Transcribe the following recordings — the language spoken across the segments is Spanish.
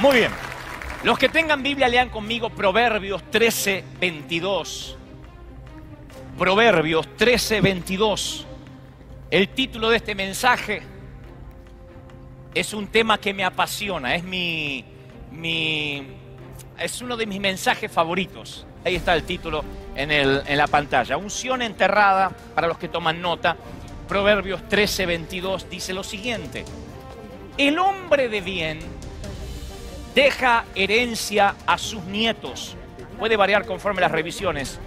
Muy bien. Los que tengan Biblia lean conmigo Proverbios 13, 22. Proverbios 13, 22. El título de este mensaje es un tema que me apasiona, es mi, mi es uno de mis mensajes favoritos. Ahí está el título en, el, en la pantalla. Unción enterrada, para los que toman nota. Proverbios 13, 22 dice lo siguiente. El hombre de bien deja herencia a sus nietos. Puede variar conforme las revisiones,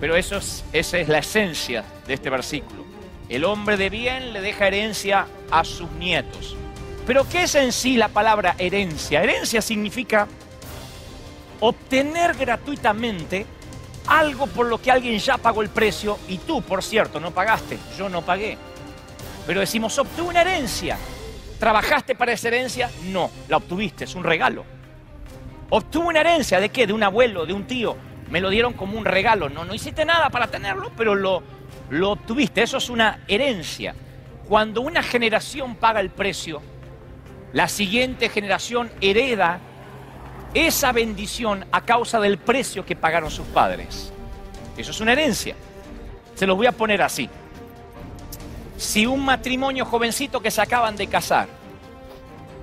pero eso es, esa es la esencia de este versículo. El hombre de bien le deja herencia a sus nietos. Pero ¿qué es en sí la palabra herencia? Herencia significa obtener gratuitamente algo por lo que alguien ya pagó el precio y tú, por cierto, no pagaste, yo no pagué. Pero decimos, obtuve una herencia. ¿Trabajaste para esa herencia? No, la obtuviste, es un regalo. Obtuve una herencia de qué? De un abuelo, de un tío. Me lo dieron como un regalo. No, no hiciste nada para tenerlo, pero lo, lo obtuviste. Eso es una herencia. Cuando una generación paga el precio, la siguiente generación hereda esa bendición a causa del precio que pagaron sus padres. Eso es una herencia. Se los voy a poner así. Si un matrimonio jovencito que se acaban de casar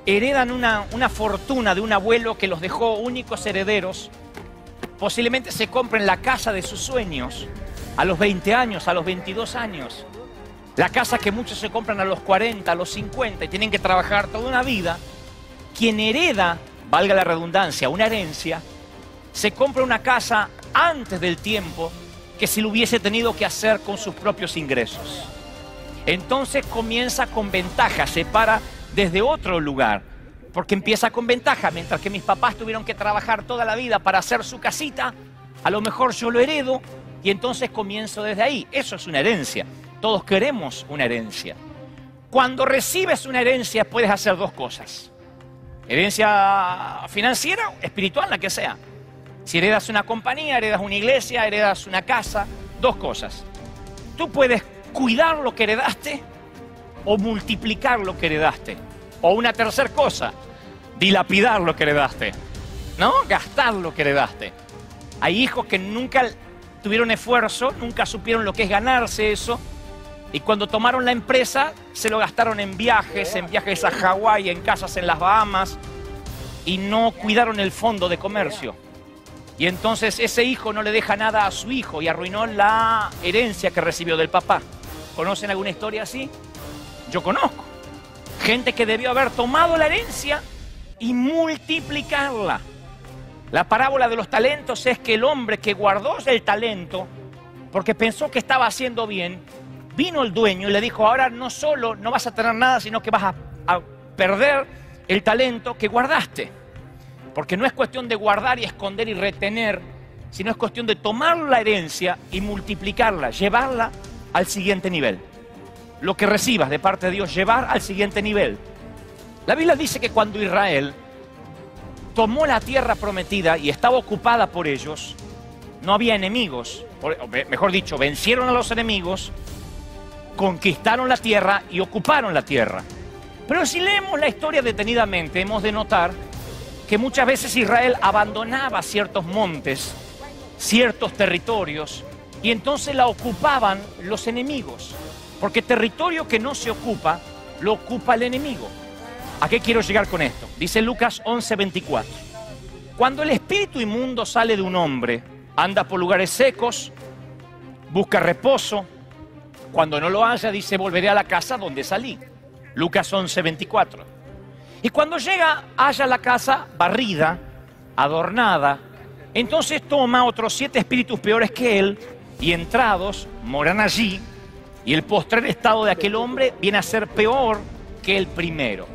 heredan una, una fortuna de un abuelo que los dejó únicos herederos, posiblemente se compren la casa de sus sueños a los 20 años, a los 22 años. La casa que muchos se compran a los 40, a los 50 y tienen que trabajar toda una vida. Quien hereda, valga la redundancia, una herencia, se compra una casa antes del tiempo que si lo hubiese tenido que hacer con sus propios ingresos. Entonces comienza con ventaja, se para desde otro lugar, porque empieza con ventaja, mientras que mis papás tuvieron que trabajar toda la vida para hacer su casita, a lo mejor yo lo heredo y entonces comienzo desde ahí. Eso es una herencia. Todos queremos una herencia. Cuando recibes una herencia puedes hacer dos cosas. Herencia financiera, espiritual, la que sea. Si heredas una compañía, heredas una iglesia, heredas una casa, dos cosas. Tú puedes cuidar lo que heredaste o multiplicar lo que heredaste. O una tercera cosa, dilapidar lo que heredaste. ¿No? Gastar lo que heredaste. Hay hijos que nunca tuvieron esfuerzo, nunca supieron lo que es ganarse eso. Y cuando tomaron la empresa, se lo gastaron en viajes, en viajes a Hawái, en casas en las Bahamas, y no cuidaron el fondo de comercio. Y entonces ese hijo no le deja nada a su hijo y arruinó la herencia que recibió del papá. ¿Conocen alguna historia así? Yo conozco. Gente que debió haber tomado la herencia y multiplicarla. La parábola de los talentos es que el hombre que guardó el talento, porque pensó que estaba haciendo bien, vino el dueño y le dijo, ahora no solo no vas a tener nada, sino que vas a, perder el talento que guardaste. Porque no es cuestión de guardar y esconder y retener, sino es cuestión de tomar la herencia y multiplicarla, llevarla al siguiente nivel. Lo que recibas de parte de Dios, llevar al siguiente nivel. La Biblia dice que cuando Israel tomó la tierra prometida y estaba ocupada por ellos, no había enemigos, mejor dicho, vencieron a los enemigos, conquistaron la tierra y ocuparon la tierra. Pero si leemos la historia detenidamente, hemos de notar que muchas veces Israel abandonaba ciertos montes, ciertos territorios, y entonces la ocupaban los enemigos. Porque territorio que no se ocupa, lo ocupa el enemigo. ¿A qué quiero llegar con esto? Dice Lucas 11:24. Cuando el espíritu inmundo sale de un hombre, anda por lugares secos, busca reposo. Cuando no lo haya, dice, volveré a la casa donde salí. Lucas 11:24. Y cuando llega, halla la casa barrida, adornada. Entonces toma otros siete espíritus peores que él y entrados moran allí. Y el postrer estado de aquel hombre viene a ser peor que el primero.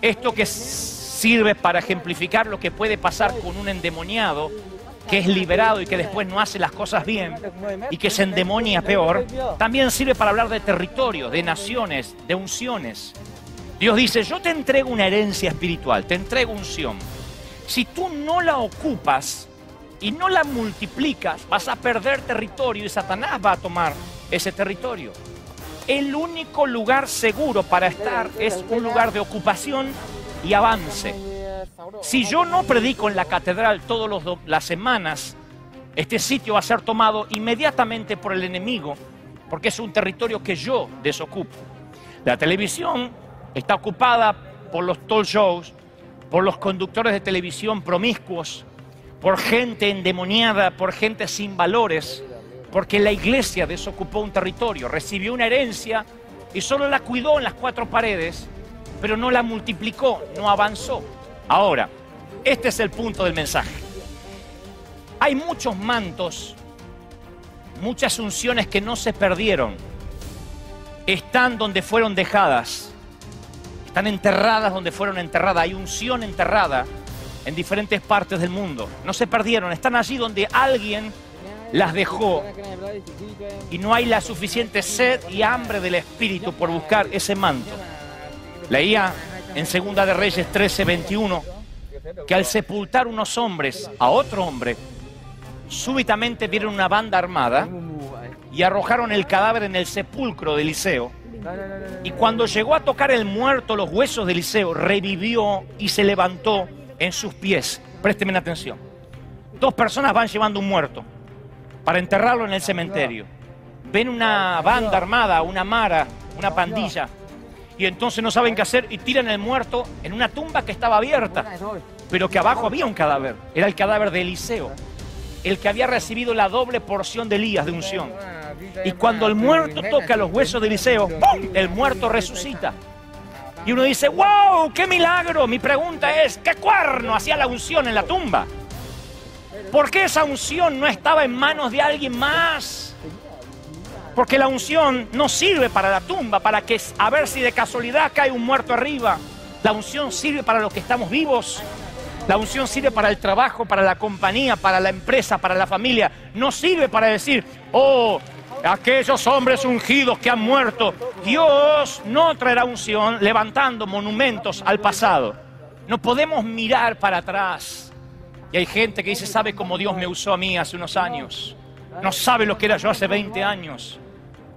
Esto que sirve para ejemplificar lo que puede pasar con un endemoniado que es liberado y que después no hace las cosas bien y que se endemonia peor, también sirve para hablar de territorio, de naciones, de unciones. Dios dice, yo te entrego una herencia espiritual, te entrego unción. Si tú no la ocupas y no la multiplicas, vas a perder territorio y Satanás va a tomar ese territorio. El único lugar seguro para estar es un lugar de ocupación y avance. Si yo no predico en la catedral todas las semanas, este sitio va a ser tomado inmediatamente por el enemigo, porque es un territorio que yo desocupo. La televisión está ocupada por los talk shows, por los conductores de televisión promiscuos, por gente endemoniada, por gente sin valores, porque la iglesia desocupó un territorio, recibió una herencia y solo la cuidó en las cuatro paredes, pero no la multiplicó, no avanzó. Ahora, este es el punto del mensaje. Hay muchos mantos, muchas unciones que no se perdieron, están donde fueron dejadas están enterradas donde fueron enterradas. Hay unción enterrada en diferentes partes del mundo. No se perdieron, están allí donde alguien las dejó. Y no hay la suficiente sed y hambre del Espíritu por buscar ese manto. Leía en Segunda de Reyes 13, 21 que al sepultar unos hombres a otro hombre, súbitamente vieron una banda armada y arrojaron el cadáver en el sepulcro de Eliseo y cuando llegó a tocar el muerto los huesos de Eliseo, revivió y se levantó en sus pies. Présteme atención. Dos personas van llevando un muerto para enterrarlo en el cementerio. Ven una banda armada, una mara, una pandilla, y entonces no saben qué hacer y tiran el muerto en una tumba que estaba abierta, pero que abajo había un cadáver. Era el cadáver de Eliseo, el que había recibido la doble porción de Elías de unción. Y cuando el muerto toca los huesos de Eliseo, el muerto resucita. Y uno dice, wow, qué milagro. Mi pregunta es, ¿qué cuerno hacía la unción en la tumba? ¿Por qué esa unción no estaba en manos de alguien más? Porque la unción no sirve para la tumba, para que a ver si de casualidad cae un muerto arriba. La unción sirve para los que estamos vivos. La unción sirve para el trabajo, para la compañía, para la empresa, para la familia. No sirve para decir, oh, aquellos hombres ungidos que han muerto. Dios no traerá unción levantando monumentos al pasado. No podemos mirar para atrás. Y hay gente que dice, ¿sabe cómo Dios me usó a mí hace unos años? No sabe lo que era yo hace 20 años.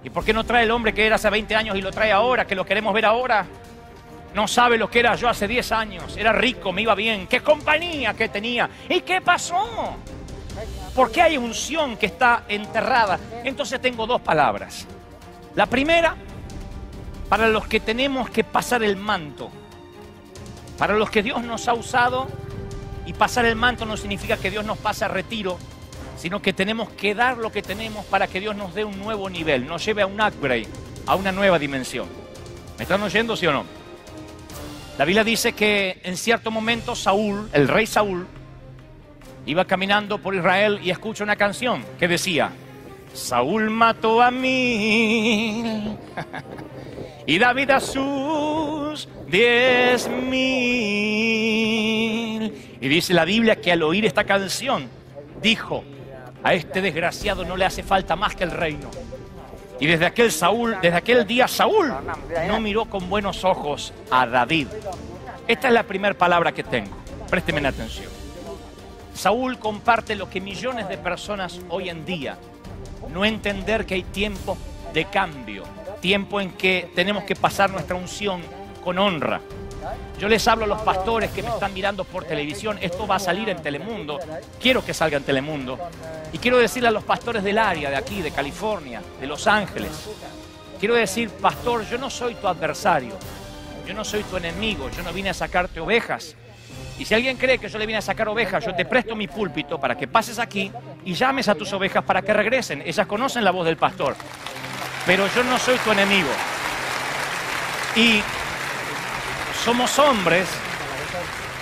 ¿Y por qué no trae el hombre que era hace 20 años y lo trae ahora, que lo queremos ver ahora? No sabe lo que era yo hace 10 años. Era rico, me iba bien. ¿Qué compañía que tenía? ¿Y qué pasó? ¿Por qué hay unción que está enterrada? Entonces tengo dos palabras. La primera, para los que tenemos que pasar el manto. Para los que Dios nos ha usado, y pasar el manto no significa que Dios nos pase a retiro, sino que tenemos que dar lo que tenemos para que Dios nos dé un nuevo nivel, nos lleve a un upgrade, a una nueva dimensión. ¿Me están oyendo, sí o no? La Biblia dice que en cierto momento Saúl, el rey Saúl, iba caminando por Israel y escucha una canción que decía, Saúl mató a mí y David a sus diez mil. Y dice la Biblia que al oír esta canción dijo, a este desgraciado no le hace falta más que el reino. Y desde aquel Saúl, desde aquel día Saúl no miró con buenos ojos a David. Esta es la primera palabra que tengo. Présteme atención. Saúl comparte lo que millones de personas hoy en día, no entender que hay tiempo de cambio, tiempo en que tenemos que pasar nuestra unción con honra. Yo les hablo a los pastores que me están mirando por televisión, esto va a salir en Telemundo, quiero que salga en Telemundo. Y quiero decirle a los pastores del área, de aquí, de California, de Los Ángeles, quiero decir, pastor, yo no soy tu adversario, yo no soy tu enemigo, yo no vine a sacarte ovejas, y si alguien cree que yo le vine a sacar ovejas, yo te presto mi púlpito para que pases aquí y llames a tus ovejas para que regresen. Ellas conocen la voz del pastor. Pero yo no soy tu enemigo. Y somos hombres,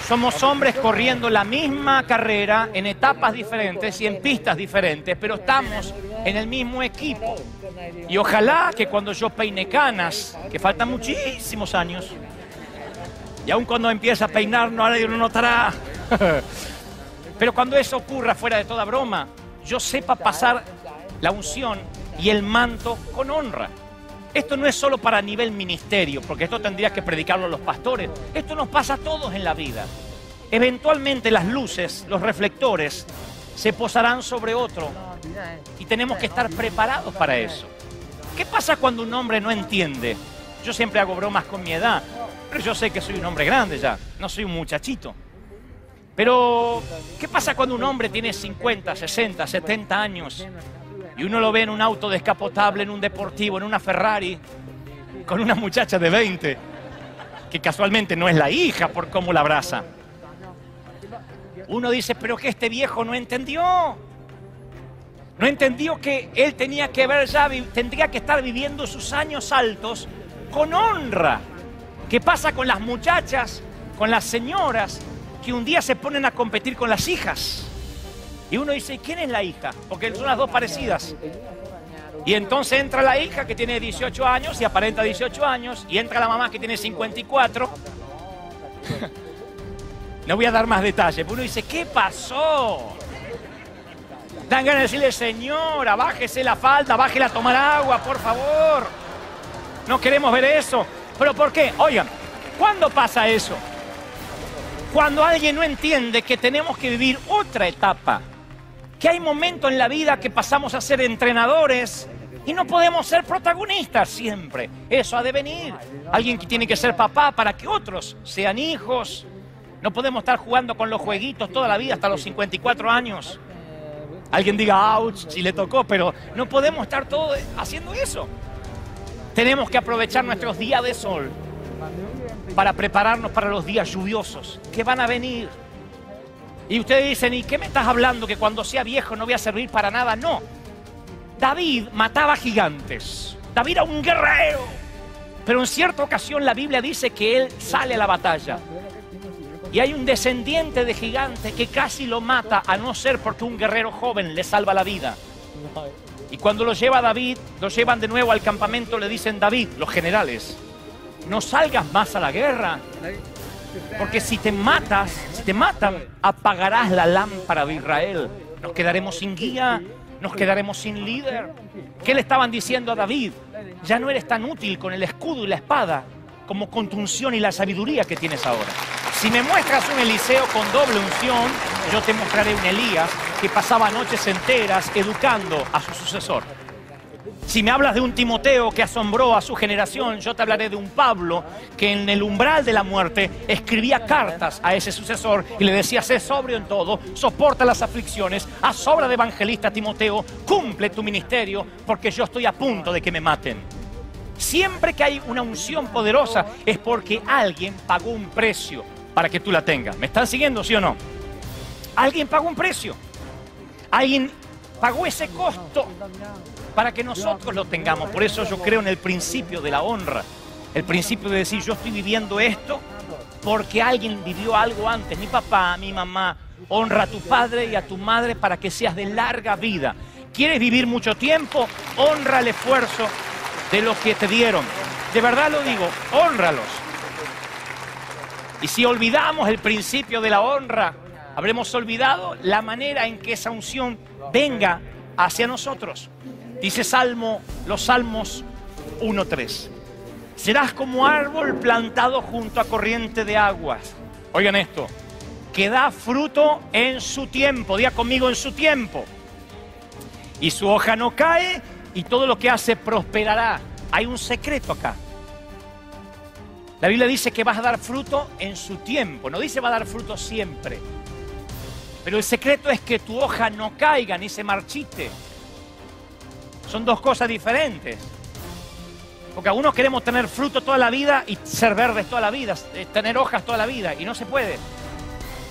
somos hombres corriendo la misma carrera en etapas diferentes y en pistas diferentes, pero estamos en el mismo equipo. Y ojalá que cuando yo peine canas, que faltan muchísimos años, y aun cuando empieza a peinar, nadie lo notará. Pero cuando eso ocurra fuera de toda broma, yo sepa pasar la unción y el manto con honra. Esto no es solo para nivel ministerio, porque esto tendría que predicarlo a los pastores. Esto nos pasa a todos en la vida. Eventualmente las luces, los reflectores, se posarán sobre otro y tenemos que estar preparados para eso. ¿Qué pasa cuando un hombre no entiende? Yo siempre hago bromas con mi edad. Pero yo sé que soy un hombre grande ya, no soy un muchachito. Pero, ¿qué pasa cuando un hombre tiene 50, 60, 70 años y uno lo ve en un auto descapotable, en un deportivo, en una Ferrari, con una muchacha de 20, que casualmente no es la hija por cómo la abraza? Uno dice, pero que este viejo no entendió. No entendió que él tenía que ver ya, tendría que estar viviendo sus años altos con honra. ¿Qué pasa con las muchachas, con las señoras que un día se ponen a competir con las hijas? Y uno dice, ¿quién es la hija? Porque son las dos parecidas. Y entonces entra la hija que tiene 18 años y aparenta 18 años, y entra la mamá que tiene 54. no voy a dar más detalles, uno dice, ¿qué pasó? Dan ganas de decirle, señora, bájese la falda, bájela a tomar agua, por favor. No queremos ver eso. ¿Pero por qué? Oigan, ¿cuándo pasa eso? Cuando alguien no entiende que tenemos que vivir otra etapa. Que hay momentos en la vida que pasamos a ser entrenadores y no podemos ser protagonistas siempre. Eso ha de venir. Alguien que tiene que ser papá para que otros sean hijos. No podemos estar jugando con los jueguitos toda la vida hasta los 54 años. Alguien diga, ouch, si le tocó, pero no podemos estar todos haciendo eso. Tenemos que aprovechar nuestros días de sol para prepararnos para los días lluviosos que van a venir. Y ustedes dicen, ¿y qué me estás hablando? Que cuando sea viejo no voy a servir para nada. No. David mataba gigantes. David era un guerrero. Pero en cierta ocasión la Biblia dice que él sale a la batalla. Y hay un descendiente de gigante que casi lo mata, a no ser porque un guerrero joven le salva la vida. Y cuando lo lleva David, lo llevan de nuevo al campamento, le dicen, David, los generales, no salgas más a la guerra. Porque si te matas, si te matan, apagarás la lámpara de Israel. Nos quedaremos sin guía, nos quedaremos sin líder. ¿Qué le estaban diciendo a David? Ya no eres tan útil con el escudo y la espada como contunción y la sabiduría que tienes ahora. Si me muestras un Eliseo con doble unción, yo te mostraré un Elías que pasaba noches enteras educando a su sucesor. Si me hablas de un Timoteo que asombró a su generación, yo te hablaré de un Pablo que en el umbral de la muerte escribía cartas a ese sucesor y le decía, sé sobrio en todo, soporta las aflicciones, a sobra de evangelista Timoteo, cumple tu ministerio porque yo estoy a punto de que me maten. Siempre que hay una unción poderosa es porque alguien pagó un precio para que tú la tengas. ¿Me están siguiendo, sí o no? Alguien pagó un precio. Alguien pagó ese costo para que nosotros lo tengamos. Por eso yo creo en el principio de la honra. El principio de decir, yo estoy viviendo esto porque alguien vivió algo antes. Mi papá, mi mamá. Honra a tu padre y a tu madre para que seas de larga vida. ¿Quieres vivir mucho tiempo? Honra el esfuerzo de los que te dieron. De verdad lo digo, honralos. Y si olvidamos el principio de la honra, habremos olvidado la manera en que esa unción venga hacia nosotros. Dice Salmo, los Salmos 1.3. Serás como árbol plantado junto a corriente de aguas. Oigan esto, que da fruto en su tiempo. Día conmigo en su tiempo. Y su hoja no cae y todo lo que hace prosperará. Hay un secreto acá. La Biblia dice que vas a dar fruto en su tiempo, no dice va a dar fruto siempre. Pero el secreto es que tu hoja no caiga ni se marchite. Son dos cosas diferentes. Porque algunos queremos tener fruto toda la vida y ser verdes toda la vida, eh, tener hojas toda la vida, y no se puede.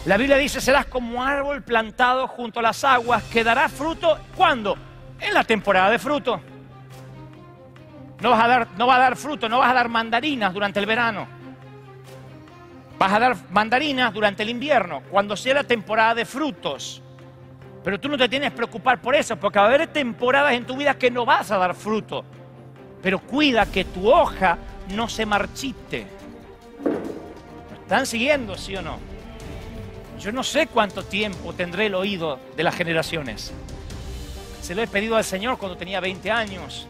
La Biblia dice, serás como árbol plantado junto a las aguas, que dará fruto, ¿cuándo? En la temporada de fruto. No, vas a dar, no va a dar fruto, no vas a dar mandarinas durante el verano. Vas a dar mandarinas durante el invierno, cuando sea la temporada de frutos. Pero tú no te tienes que preocupar por eso, porque va a haber temporadas en tu vida que no vas a dar fruto. Pero cuida que tu hoja no se marchite. ¿Me están siguiendo, sí o no? Yo no sé cuánto tiempo tendré el oído de las generaciones. Se lo he pedido al Señor cuando tenía 20 años.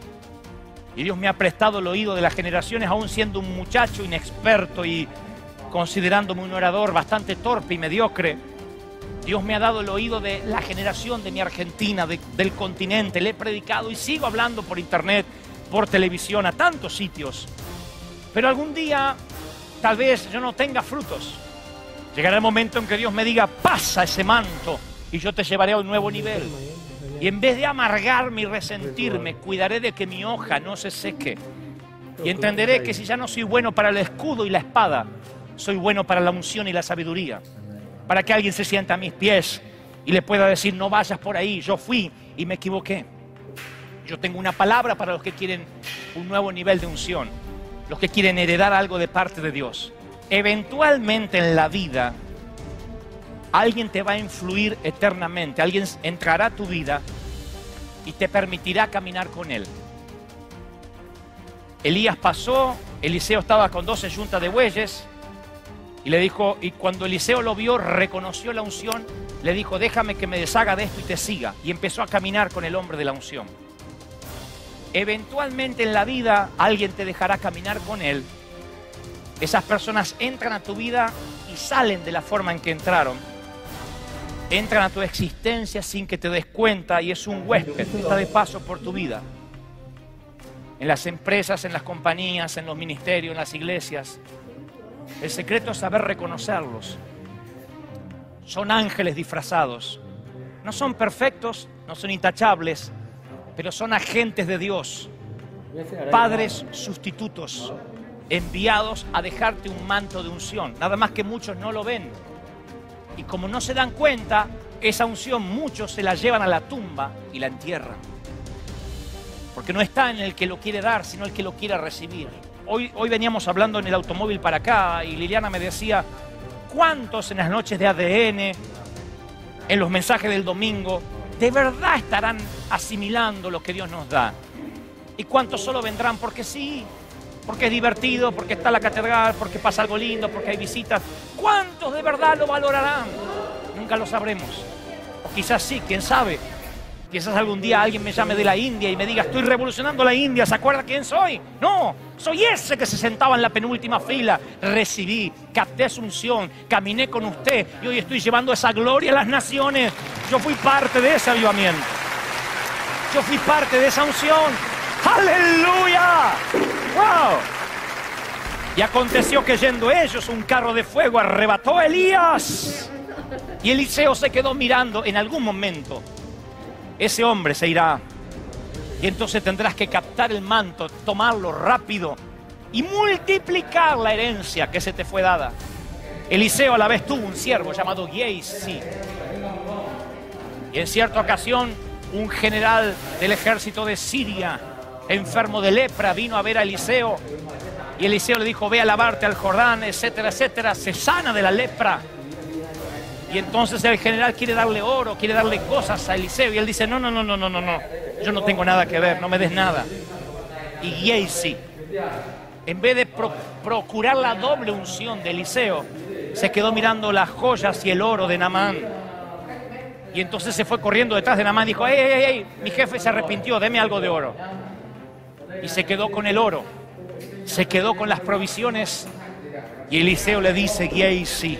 Y Dios me ha prestado el oído de las generaciones, aún siendo un muchacho inexperto y considerándome un orador bastante torpe y mediocre. Dios me ha dado el oído de la generación de mi Argentina, del continente. Le he predicado y sigo hablando por internet, por televisión, a tantos sitios. Pero algún día tal vez yo no tenga frutos. Llegará el momento en que Dios me diga, pasa ese manto y yo te llevaré a un nuevo nivel. Y en vez de amargarme y resentirme, cuidaré de que mi hoja no se seque. Y entenderé que si ya no soy bueno para el escudo y la espada, soy bueno para la unción y la sabiduría. Para que alguien se sienta a mis pies y le pueda decir, no vayas por ahí, yo fui y me equivoqué. Yo tengo una palabra para los que quieren un nuevo nivel de unción, los que quieren heredar algo de parte de Dios. Eventualmente en la vida, alguien te va a influir eternamente, alguien entrará a tu vida y te permitirá caminar con él. Elías pasó, Eliseo estaba con 12 yuntas de bueyes y le dijo, y cuando Eliseo lo vio, reconoció la unción, le dijo, déjame que me deshaga de esto y te siga. Y empezó a caminar con el hombre de la unción. Eventualmente en la vida alguien te dejará caminar con él. Esas personas entran a tu vida y salen de la forma en que entraron. Entran a tu existencia sin que te des cuenta y es un huésped, está de paso por tu vida. En las empresas, en las compañías, en los ministerios, en las iglesias. El secreto es saber reconocerlos. Son ángeles disfrazados. No son perfectos, no son intachables, pero son agentes de Dios, padres sustitutos, enviados a dejarte un manto de unción. Nada más que muchos no lo ven. Y como no se dan cuenta, esa unción muchos se la llevan a la tumba y la entierran. Porque no está en el que lo quiere dar, sino el que lo quiere recibir. Hoy, hoy veníamos hablando en el automóvil para acá y Liliana me decía, ¿cuántos en las noches de ADN, en los mensajes del domingo, de verdad estarán asimilando lo que Dios nos da. ¿Y cuántos solo vendrán porque sí? Porque es divertido, porque está la catedral, porque pasa algo lindo, porque hay visitas. ¿Cuántos de verdad lo valorarán? Nunca lo sabremos. Quizás sí, quién sabe. Quizás algún día alguien me llame de la India y me diga, estoy revolucionando la India, ¿se acuerda quién soy? No, soy ese que se sentaba en la penúltima fila. Recibí, capté su unción, caminé con usted y hoy estoy llevando esa gloria a las naciones. Yo fui parte de ese avivamiento. Yo fui parte de esa unción. ¡Aleluya! ¡Wow! Y aconteció que yendo ellos, un carro de fuego arrebató a Elías. Y Eliseo se quedó mirando en algún momento ese hombre se irá. Y entonces tendrás que captar el manto, tomarlo rápido y multiplicar la herencia que se te fue dada. Eliseo a la vez tuvo un siervo llamado Giesi. Y en cierta ocasión, un general del ejército de Siria, enfermo de lepra, vino a ver a Eliseo. Y Eliseo le dijo, ve a lavarte al Jordán, etcétera, etcétera. Se sana de la lepra. Y entonces el general quiere darle oro, quiere darle cosas a Eliseo. Y él dice, no, no, no, no, no, no, no. Yo no tengo nada que ver, no me des nada. Y Giesi, en vez de procurar la doble unción de Eliseo, se quedó mirando las joyas y el oro de Namán. Y entonces se fue corriendo detrás de Namán y dijo, ¡ey, ey, ey! Mi jefe se arrepintió, deme algo de oro. Y se quedó con el oro, se quedó con las provisiones. Y Eliseo le dice, Giesi,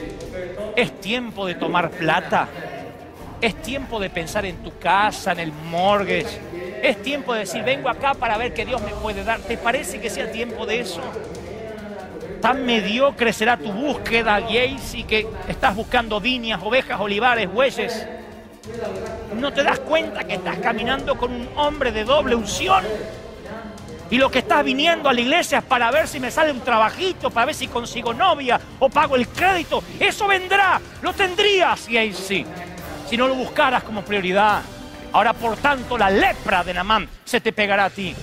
es tiempo de tomar plata. Es tiempo de pensar en tu casa, en el mortgage. Es tiempo de decir, vengo acá para ver qué Dios me puede dar. ¿Te parece que sea tiempo de eso? Tan mediocre será tu búsqueda, y que estás buscando viñas, ovejas, olivares, bueyes. ¿No te das cuenta que estás caminando con un hombre de doble unción? Y lo que estás viniendo a la iglesia es para ver si me sale un trabajito, para ver si consigo novia o pago el crédito. Eso vendrá, lo tendrías, y ahí sí, si no lo buscaras como prioridad. Ahora, por tanto, la lepra de Namán se te pegará a ti.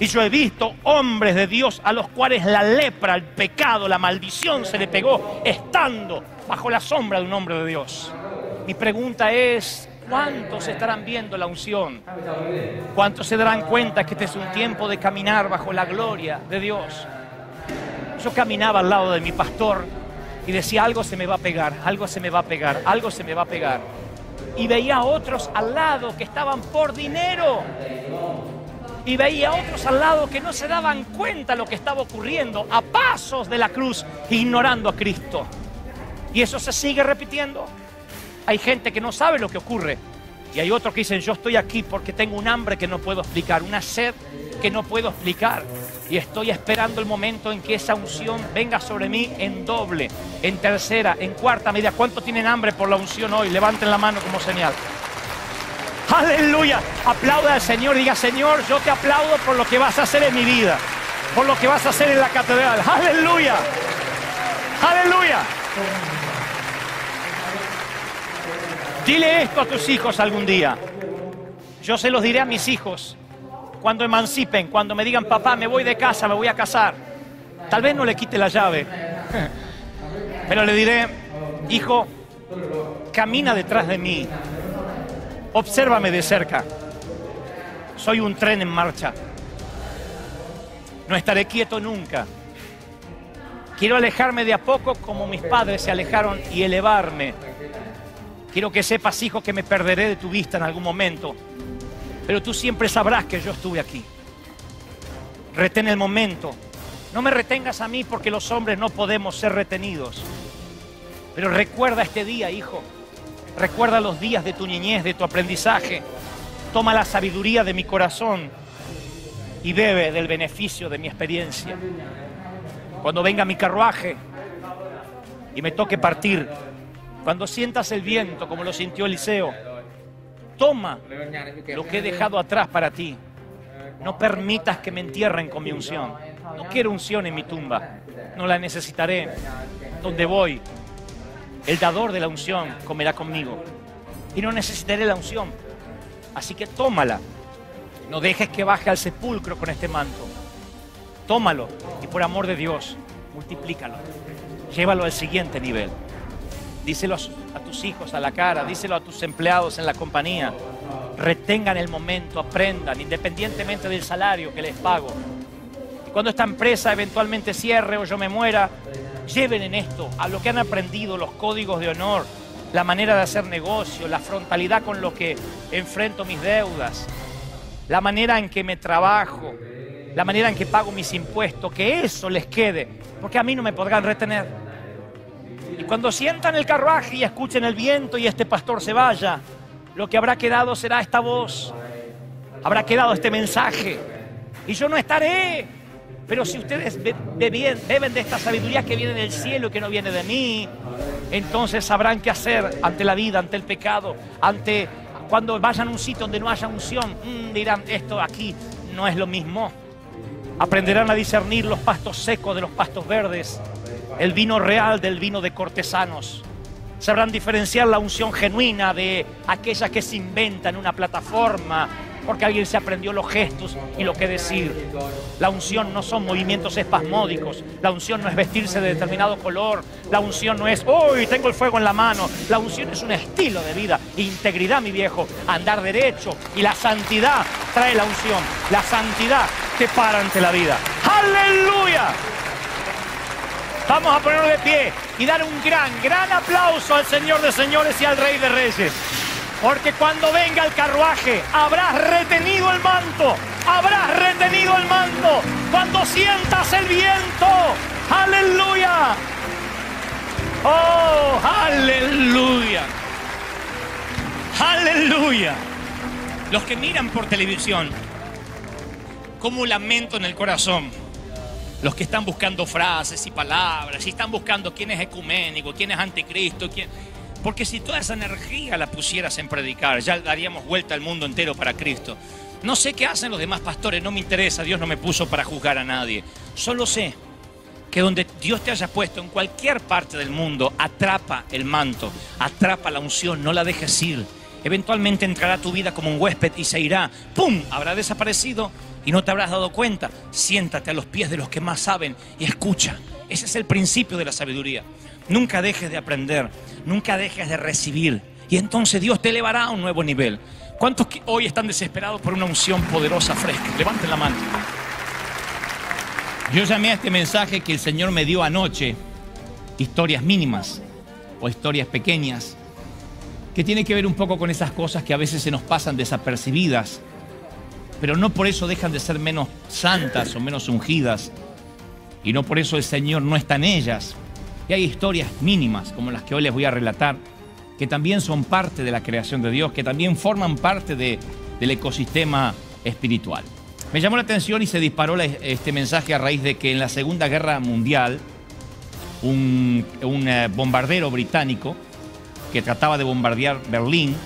Y yo he visto hombres de Dios a los cuales la lepra, el pecado, la maldición se le pegó estando bajo la sombra de un hombre de Dios. Mi pregunta es, ¿Cuántos estarán viendo la unción? ¿Cuántos se darán cuenta que este es un tiempo de caminar bajo la gloria de Dios? Yo caminaba al lado de mi pastor y decía, algo se me va a pegar, algo se me va a pegar, algo se me va a pegar. Y veía a otros al lado que estaban por dinero. Y veía a otros al lado que no se daban cuenta lo que estaba ocurriendo, a pasos de la cruz, ignorando a Cristo. Y eso se sigue repitiendo. Hay gente que no sabe lo que ocurre Y hay otros que dicen, yo estoy aquí porque tengo un hambre que no puedo explicar, una sed que no puedo explicar. Y estoy esperando el momento en que esa unción venga sobre mí en doble, en tercera, en cuarta medida. ¿Cuántos tienen hambre por la unción hoy? Levanten la mano como señal. Aleluya. Aplauda al Señor. Diga, Señor, yo te aplaudo por lo que vas a hacer en mi vida. Por lo que vas a hacer en la catedral. Aleluya. Aleluya. Dile esto a tus hijos algún día. Yo se los diré a mis hijos cuando emancipen, cuando me digan, papá, me voy de casa, me voy a casar. Tal vez no le quite la llave, pero le diré, hijo, camina detrás de mí, obsérvame de cerca. Soy un tren en marcha. No estaré quieto nunca. Quiero alejarme de a poco como mis padres se alejaron y elevarme Quiero que sepas, hijo, que me perderé de tu vista en algún momento, pero tú siempre sabrás que yo estuve aquí. Retén el momento. No me retengas a mí porque los hombres no podemos ser retenidos. Pero recuerda este día, hijo. Recuerda los días de tu niñez, de tu aprendizaje. Toma la sabiduría de mi corazón y bebe del beneficio de mi experiencia. Cuando venga mi carruaje y me toque partir, cuando sientas el viento como lo sintió Eliseo, toma lo que he dejado atrás para ti. No permitas que me entierren con mi unción. No quiero unción en mi tumba. No la necesitaré. Donde voy, el dador de la unción comerá conmigo. Y no necesitaré la unción. Así que tómala. No dejes que baje al sepulcro con este manto. Tómalo y por amor de Dios, multiplícalo. Llévalo al siguiente nivel díselo a tus hijos a la cara, díselo a tus empleados en la compañía. Retengan el momento, aprendan, independientemente del salario que les pago. Y cuando esta empresa eventualmente cierre o yo me muera, lleven en esto a lo que han aprendido, los códigos de honor, la manera de hacer negocio, la frontalidad con lo que enfrento mis deudas, la manera en que me trabajo, la manera en que pago mis impuestos, que eso les quede, porque a mí no me podrán retener. Y cuando sientan el carruaje y escuchen el viento y este pastor se vaya, lo que habrá quedado será esta voz, habrá quedado este mensaje. Y yo no estaré. Pero si ustedes beben de esta sabiduría que viene del cielo y que no viene de mí, entonces sabrán qué hacer ante la vida, ante el pecado, ante cuando vayan a un sitio donde no haya unción, mm, dirán, esto aquí no es lo mismo. Aprenderán a discernir los pastos secos de los pastos verdes el vino real del vino de cortesanos. Sabrán diferenciar la unción genuina de aquella que se inventa en una plataforma porque alguien se aprendió los gestos y lo que decir. La unción no son movimientos espasmódicos, la unción no es vestirse de determinado color, la unción no es, uy, tengo el fuego en la mano, la unción es un estilo de vida, integridad, mi viejo, andar derecho y la santidad trae la unción, la santidad te para ante la vida. Aleluya. Vamos a ponernos de pie y dar un gran, gran aplauso al Señor de señores y al Rey de reyes. Porque cuando venga el carruaje, habrás retenido el manto. Habrás retenido el manto. Cuando sientas el viento. Aleluya. Oh, aleluya. Aleluya. Los que miran por televisión, como lamento en el corazón los que están buscando frases y palabras, y están buscando quién es ecuménico, quién es anticristo, quién... Porque si toda esa energía la pusieras en predicar, ya daríamos vuelta al mundo entero para Cristo. No sé qué hacen los demás pastores, no me interesa, Dios no me puso para juzgar a nadie. Solo sé que donde Dios te haya puesto, en cualquier parte del mundo, atrapa el manto, atrapa la unción, no la dejes ir. Eventualmente entrará tu vida como un huésped y se irá. ¡Pum! Habrá desaparecido y no te habrás dado cuenta, siéntate a los pies de los que más saben y escucha. Ese es el principio de la sabiduría. Nunca dejes de aprender, nunca dejes de recibir. Y entonces Dios te elevará a un nuevo nivel. ¿Cuántos hoy están desesperados por una unción poderosa, fresca? Levanten la mano. Yo llamé a este mensaje que el Señor me dio anoche historias mínimas o historias pequeñas, que tiene que ver un poco con esas cosas que a veces se nos pasan desapercibidas pero no por eso dejan de ser menos santas o menos ungidas. Y no por eso el Señor no está en ellas. Y hay historias mínimas, como las que hoy les voy a relatar, que también son parte de la creación de Dios, que también forman parte de, del ecosistema espiritual. Me llamó la atención y se disparó este mensaje a raíz de que en la Segunda Guerra Mundial un, un eh, bombardero británico que trataba de bombardear Berlín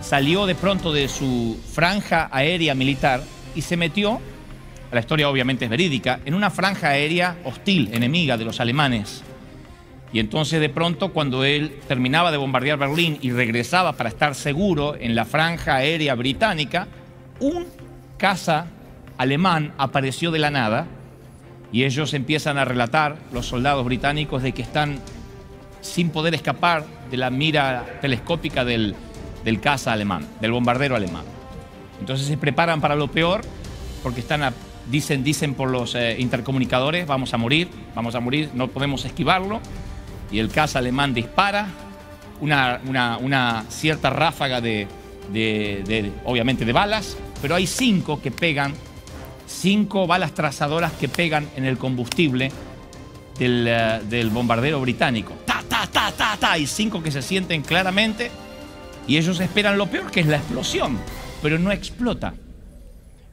salió de pronto de su franja aérea militar y se metió, la historia obviamente es verídica, en una franja aérea hostil, enemiga de los alemanes. Y entonces de pronto cuando él terminaba de bombardear Berlín y regresaba para estar seguro en la franja aérea británica, un caza alemán apareció de la nada y ellos empiezan a relatar, los soldados británicos, de que están sin poder escapar de la mira telescópica del, del caza alemán, del bombardero alemán. Entonces se preparan para lo peor porque están dicen, dicen por los eh, intercomunicadores, vamos a morir, vamos a morir, no podemos esquivarlo. Y el caza alemán dispara una, una, cierta ráfaga de, de, obviamente, de balas, pero hay cinco que pegan cinco balas trazadoras que pegan en el combustible eh, del, bombardero británico. Ta, ta, ta, ta, ta. Y cinco que se sienten claramente. Y ellos esperan lo peor, que es la explosión. Pero no explota.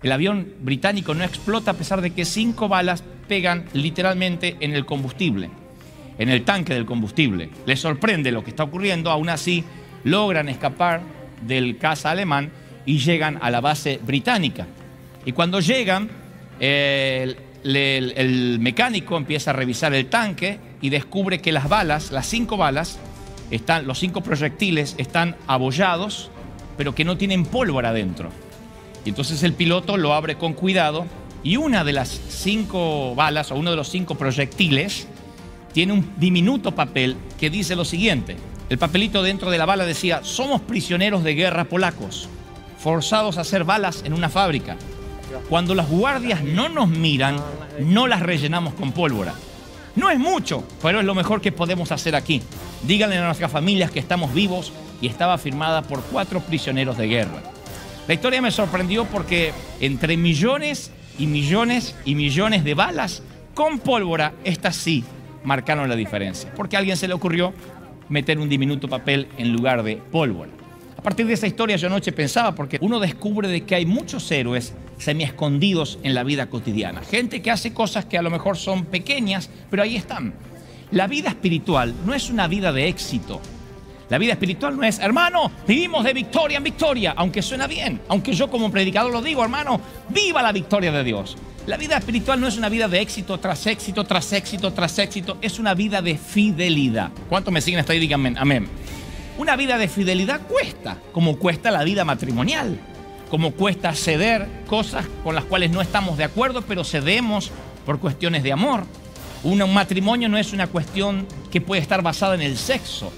El avión británico no explota a pesar de que cinco balas pegan literalmente en el combustible, en el tanque del combustible. Les sorprende lo que está ocurriendo, aún así logran escapar del caza alemán y llegan a la base británica. Y cuando llegan, el, mecánico empieza a revisar el tanque y descubre que las balas, las cinco balas, están, los cinco proyectiles están abollados, pero que no tienen pólvora adentro. Y entonces el piloto lo abre con cuidado y una de las cinco balas o uno de los cinco proyectiles tiene un diminuto papel que dice lo siguiente. El papelito dentro de la bala decía, somos prisioneros de guerra polacos, forzados a hacer balas en una fábrica. Cuando las guardias no nos miran, no las rellenamos con pólvora. No es mucho, pero es lo mejor que podemos hacer aquí. Díganle a nuestras familias que estamos vivos y estaba firmada por cuatro prisioneros de guerra. La historia me sorprendió porque entre millones y millones y millones de balas con pólvora, estas sí marcaron la diferencia. Porque a alguien se le ocurrió meter un diminuto papel en lugar de pólvora. A partir de esa historia yo anoche pensaba, porque uno descubre de que hay muchos héroes semi escondidos en la vida cotidiana. Gente que hace cosas que a lo mejor son pequeñas, pero ahí están. La vida espiritual no es una vida de éxito. La vida espiritual no es, hermano, vivimos de victoria en victoria, aunque suena bien, aunque yo como predicador lo digo, hermano, viva la victoria de Dios. La vida espiritual no es una vida de éxito tras éxito, tras éxito, tras éxito, es una vida de fidelidad. ¿Cuántos me siguen hasta ahí? Díganme, amén. Una vida de fidelidad cuesta, como cuesta la vida matrimonial, como cuesta ceder cosas con las cuales no estamos de acuerdo, pero cedemos por cuestiones de amor. Un matrimonio no es una cuestión que puede estar basada en el sexo.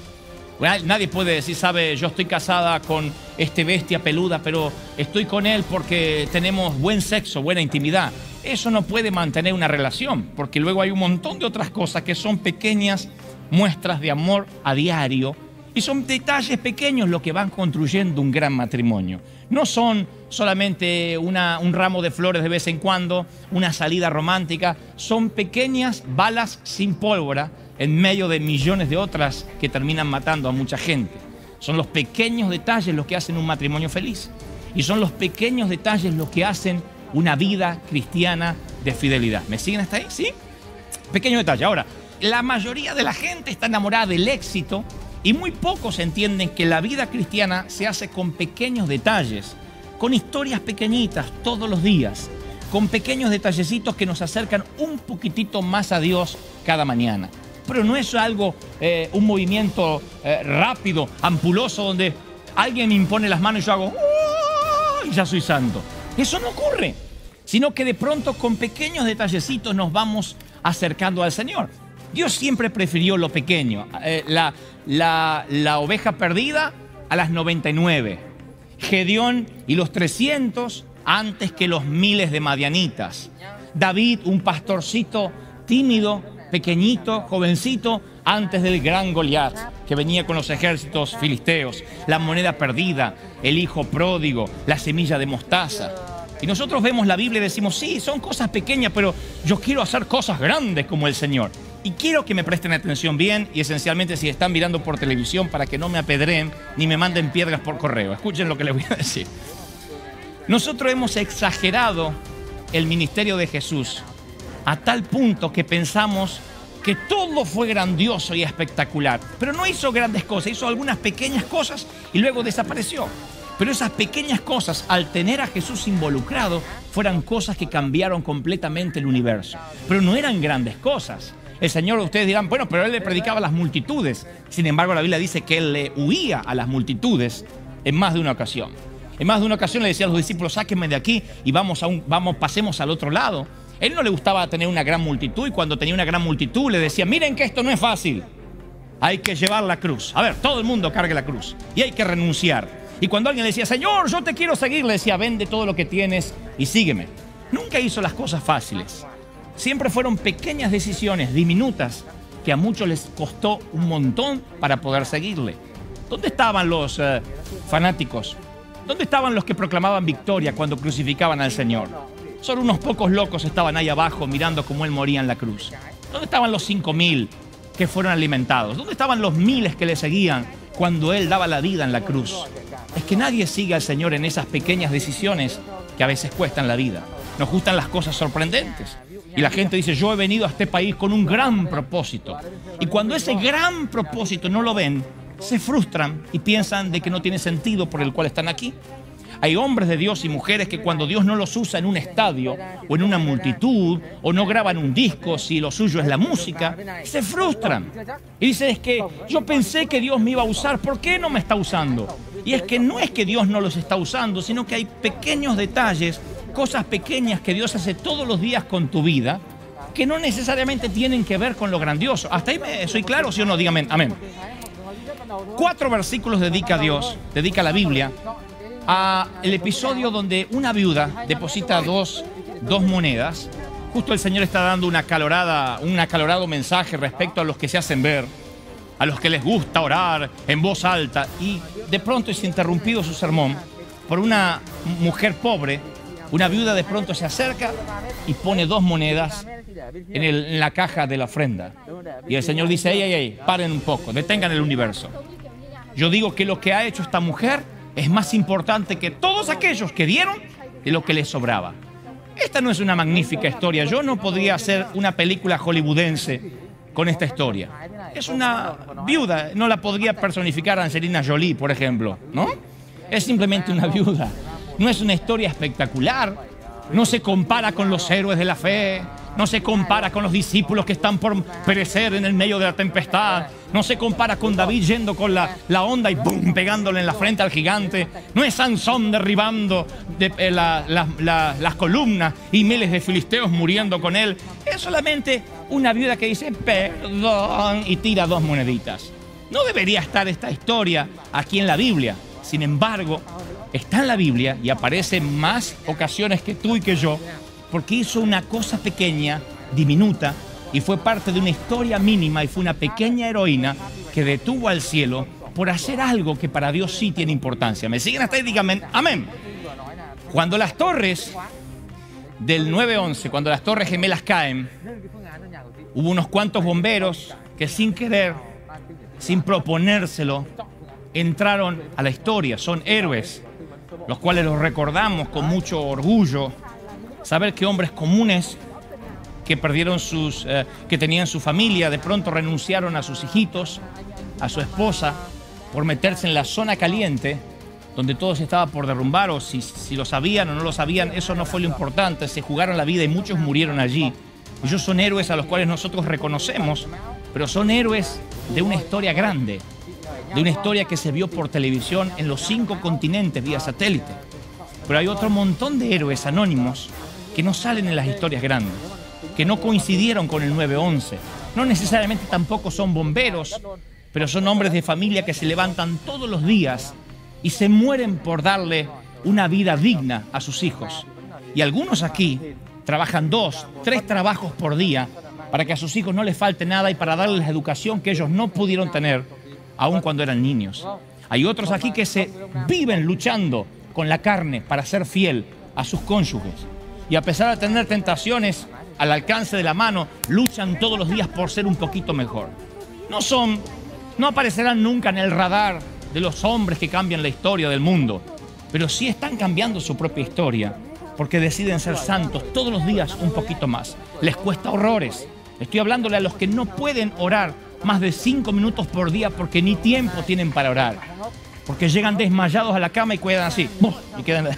Nadie puede decir, sabe, yo estoy casada con este bestia peluda, pero estoy con él porque tenemos buen sexo, buena intimidad. Eso no puede mantener una relación, porque luego hay un montón de otras cosas que son pequeñas muestras de amor a diario y son detalles pequeños lo que van construyendo un gran matrimonio. No son solamente un ramo de flores de vez en cuando, una salida romántica, son pequeñas balas sin pólvora en medio de millones de otras que terminan matando a mucha gente. Son los pequeños detalles los que hacen un matrimonio feliz. Y son los pequeños detalles los que hacen una vida cristiana de fidelidad. ¿Me siguen hasta ahí? ¿Sí? Pequeño detalle. Ahora, la mayoría de la gente está enamorada del éxito y muy pocos entienden que la vida cristiana se hace con pequeños detalles, con historias pequeñitas todos los días, con pequeños detallecitos que nos acercan un poquitito más a Dios cada mañana. Pero no es algo, eh, un movimiento eh, rápido, ampuloso, donde alguien me impone las manos y yo hago, y ya soy santo. Eso no ocurre, sino que de pronto con pequeños detallecitos nos vamos acercando al Señor. Dios siempre prefirió lo pequeño, eh, la, la, oveja perdida a las 99, Gedeón y los 300 antes que los miles de madianitas, David, un pastorcito tímido, pequeñito, jovencito, antes del gran Goliat que venía con los ejércitos filisteos, la moneda perdida, el hijo pródigo, la semilla de mostaza. Y nosotros vemos la Biblia y decimos, sí, son cosas pequeñas, pero yo quiero hacer cosas grandes como el Señor. Y quiero que me presten atención bien y esencialmente si están mirando por televisión para que no me apedreen ni me manden piedras por correo. Escuchen lo que les voy a decir. Nosotros hemos exagerado el ministerio de Jesús a tal punto que pensamos que todo fue grandioso y espectacular. Pero no hizo grandes cosas, hizo algunas pequeñas cosas y luego desapareció. Pero esas pequeñas cosas, al tener a Jesús involucrado, fueran cosas que cambiaron completamente el universo. Pero no eran grandes cosas. El Señor, ustedes dirán, bueno, pero Él le predicaba a las multitudes. Sin embargo, la Biblia dice que Él le huía a las multitudes en más de una ocasión. En más de una ocasión le decía a los discípulos, sáquenme de aquí y vamos, a un, vamos pasemos al otro lado. Él no le gustaba tener una gran multitud y cuando tenía una gran multitud le decía, miren que esto no es fácil. Hay que llevar la cruz. A ver, todo el mundo cargue la cruz. Y hay que renunciar. Y cuando alguien le decía, Señor, yo te quiero seguir, le decía, vende todo lo que tienes y sígueme. Nunca hizo las cosas fáciles. Siempre fueron pequeñas decisiones, diminutas, que a muchos les costó un montón para poder seguirle. ¿Dónde estaban los eh, fanáticos? ¿Dónde estaban los que proclamaban victoria cuando crucificaban al Señor? Solo unos pocos locos estaban ahí abajo mirando cómo Él moría en la cruz. ¿Dónde estaban los cinco mil que fueron alimentados? ¿Dónde estaban los miles que le seguían cuando Él daba la vida en la cruz? es que nadie sigue al Señor en esas pequeñas decisiones que a veces cuestan la vida. Nos gustan las cosas sorprendentes. Y la gente dice, yo he venido a este país con un gran propósito. Y cuando ese gran propósito no lo ven, se frustran y piensan de que no tiene sentido por el cual están aquí. Hay hombres de Dios y mujeres que cuando Dios no los usa en un estadio o en una multitud o no graban un disco si lo suyo es la música, se frustran. Y dicen, es que yo pensé que Dios me iba a usar, ¿por qué no me está usando? Y es que no es que Dios no los está usando, sino que hay pequeños detalles, cosas pequeñas que Dios hace todos los días con tu vida, que no necesariamente tienen que ver con lo grandioso. Hasta ahí me, soy claro, sí o no, dígame, amén. Cuatro versículos dedica Dios, dedica la Biblia a el episodio donde una viuda deposita dos, dos monedas. Justo el Señor está dando una calorada, un acalorado mensaje respecto a los que se hacen ver, a los que les gusta orar en voz alta. Y de pronto es interrumpido su sermón por una mujer pobre. Una viuda de pronto se acerca y pone dos monedas en, la caja de la ofrenda. Y el Señor dice, ey, ey, ey, paren un poco, detengan el universo. Yo digo que lo que ha hecho esta mujer es más importante que todos aquellos que dieron de lo que les sobraba. Esta no es una magnífica historia. Yo no podría hacer una película hollywoodense con esta historia. Es una viuda, no la podría personificar Angelina Jolie, por ejemplo, ¿no? Es simplemente una viuda. No es una historia espectacular. No se compara con los héroes de la fe, no se compara con los discípulos que están por perecer en el medio de la tempestad. No se compara con David yendo con la, onda y ¡pum! pegándole en la frente al gigante. No es Sansón derribando eh, las columnas y miles de filisteos muriendo con él. Es solamente una viuda que dice perdón y tira dos moneditas. No debería estar esta historia aquí en la Biblia. Sin embargo, está en la Biblia y aparece en más ocasiones que tú y que yo porque hizo una cosa pequeña, diminuta, y fue parte de una historia mínima y fue una pequeña heroína que detuvo al cielo por hacer algo que para Dios sí tiene importancia. ¿Me siguen hasta ahí? Díganme, amén. Cuando las torres del 9-11, cuando las torres gemelas caen, hubo unos cuantos bomberos que sin querer, sin proponérselo, entraron a la historia. Son héroes, los cuales los recordamos con mucho orgullo saber que hombres comunes que perdieron sus, eh, que tenían su familia, de pronto renunciaron a sus hijitos, a su esposa, por meterse en la zona caliente, donde todo se estaba por derrumbar, o si, si lo sabían o no lo sabían, eso no fue lo importante, se jugaron la vida y muchos murieron allí. Ellos son héroes a los cuales nosotros reconocemos, pero son héroes de una historia grande, de una historia que se vio por televisión en los cinco continentes vía satélite. Pero hay otro montón de héroes anónimos que no salen en las historias grandes, que no coincidieron con el 911. No necesariamente tampoco son bomberos, pero son hombres de familia que se levantan todos los días y se mueren por darle una vida digna a sus hijos. Y algunos aquí trabajan dos, tres trabajos por día para que a sus hijos no les falte nada y para darles la educación que ellos no pudieron tener aun cuando eran niños. Hay otros aquí que se viven luchando con la carne para ser fiel a sus cónyuges y a pesar de tener tentaciones al alcance de la mano, luchan todos los días por ser un poquito mejor. No son, no aparecerán nunca en el radar de los hombres que cambian la historia del mundo, pero sí están cambiando su propia historia porque deciden ser santos todos los días un poquito más. Les cuesta horrores. Estoy hablándole a los que no pueden orar más de cinco minutos por día porque ni tiempo tienen para orar. Porque llegan desmayados a la cama y quedan así. Y quedan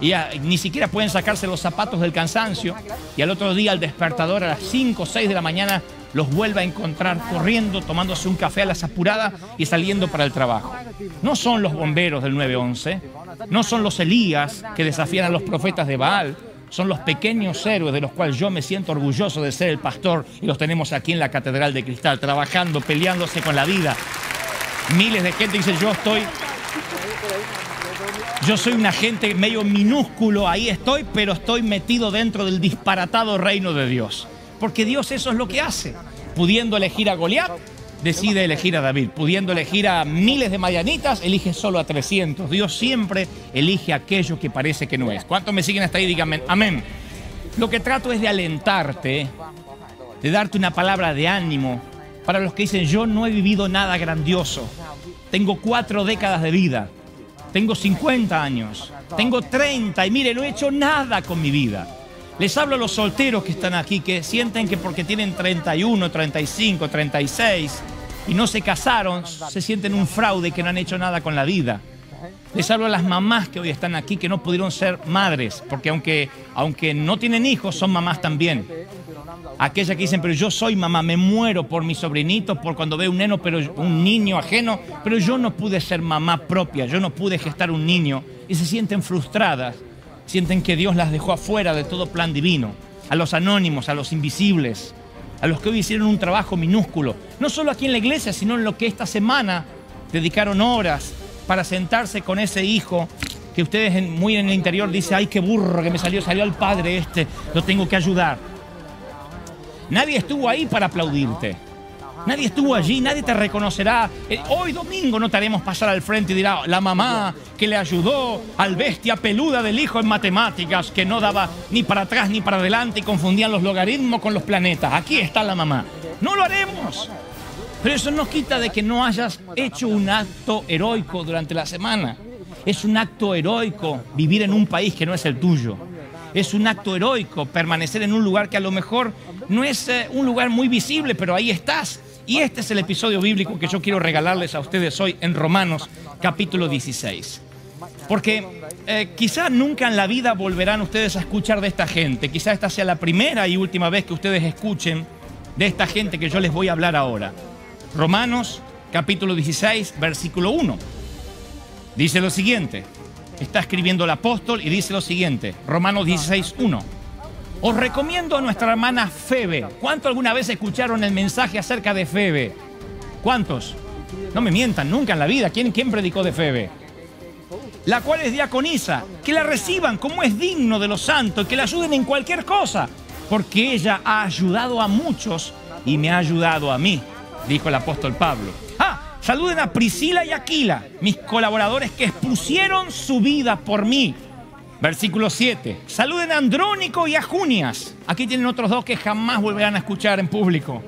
y ni siquiera pueden sacarse los zapatos del cansancio. Y al otro día, al despertador, a las 5 o 6 de la mañana, los vuelve a encontrar corriendo, tomándose un café a las apuradas y saliendo para el trabajo. No son los bomberos del 911, no son los Elías que desafían a los profetas de Baal, son los pequeños héroes de los cuales yo me siento orgulloso de ser el pastor y los tenemos aquí en la Catedral de Cristal, trabajando, peleándose con la vida. Miles de gente dice, yo estoy yo soy un agente medio minúsculo, ahí estoy, pero estoy metido dentro del disparatado reino de Dios. Porque Dios eso es lo que hace. Pudiendo elegir a Goliat, decide elegir a David. Pudiendo elegir a miles de mayanitas, elige solo a 300. Dios siempre elige a aquello que parece que no es. ¿Cuántos me siguen hasta ahí? Díganme amén. Lo que trato es de alentarte, de darte una palabra de ánimo para los que dicen, yo no he vivido nada grandioso. Tengo cuatro décadas de vida tengo 50 años, tengo 30 y mire, no he hecho nada con mi vida. Les hablo a los solteros que están aquí, que sienten que porque tienen 31, 35, 36 y no se casaron, se sienten un fraude que no han hecho nada con la vida. Les hablo a las mamás que hoy están aquí que no pudieron ser madres, porque aunque, aunque no tienen hijos, son mamás también. Aquellas que dicen, pero yo soy mamá, me muero por mis sobrinitos, por cuando veo un neno, pero un niño ajeno, pero yo no pude ser mamá propia, yo no pude gestar un niño y se sienten frustradas, sienten que Dios las dejó afuera de todo plan divino. A los anónimos, a los invisibles, a los que hoy hicieron un trabajo minúsculo, no solo aquí en la iglesia, sino en lo que esta semana dedicaron horas para sentarse con ese hijo que ustedes muy en el interior dicen, ay, qué burro que me salió, salió el padre este, lo tengo que ayudar. Nadie estuvo ahí para aplaudirte. Nadie estuvo allí, nadie te reconocerá. Eh, hoy domingo no te haremos pasar al frente y dirá, la mamá que le ayudó al bestia peluda del hijo en matemáticas, que no daba ni para atrás ni para adelante y confundían los logaritmos con los planetas. Aquí está la mamá. No lo haremos. Pero eso no quita de que no hayas hecho un acto heroico durante la semana. Es un acto heroico vivir en un país que no es el tuyo. Es un acto heroico permanecer en un lugar que a lo mejor no es eh, un lugar muy visible, pero ahí estás. Y este es el episodio bíblico que yo quiero regalarles a ustedes hoy en Romanos capítulo 16. Porque eh, quizá nunca en la vida volverán ustedes a escuchar de esta gente. Quizá esta sea la primera y última vez que ustedes escuchen de esta gente que yo les voy a hablar ahora. Romanos capítulo 16, versículo 1. Dice lo siguiente. Está escribiendo el apóstol y dice lo siguiente. Romanos 16, 1. Os recomiendo a nuestra hermana Febe. ¿Cuántos alguna vez escucharon el mensaje acerca de Febe? ¿Cuántos? No me mientan, nunca en la vida. ¿Quién, quién predicó de Febe? La cual es diaconisa. Que la reciban como es digno de los santos, que la ayuden en cualquier cosa. Porque ella ha ayudado a muchos y me ha ayudado a mí, dijo el apóstol Pablo. Ah, saluden a Priscila y Aquila, mis colaboradores que expusieron su vida por mí Versículo 7. Saluden a Andrónico y a Junias. Aquí tienen otros dos que jamás volverán a escuchar en público.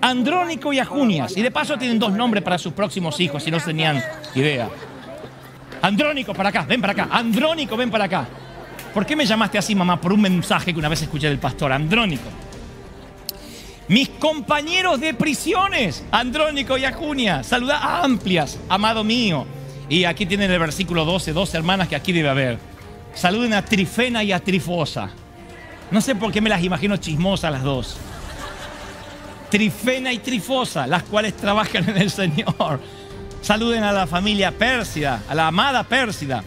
Andrónico y a Junias. Y de paso tienen dos nombres para sus próximos hijos, si no tenían idea. Andrónico, para acá, ven para acá. Andrónico, ven para acá. ¿Por qué me llamaste así, mamá? Por un mensaje que una vez escuché del pastor. Andrónico. Mis compañeros de prisiones, Andrónico y Ajunia, saluda a amplias, amado mío. Y aquí tienen el versículo 12, dos hermanas que aquí debe haber. Saluden a Trifena y a Trifosa. No sé por qué me las imagino chismosas las dos. Trifena y Trifosa, las cuales trabajan en el Señor. Saluden a la familia Pérsida, a la amada Pérsida,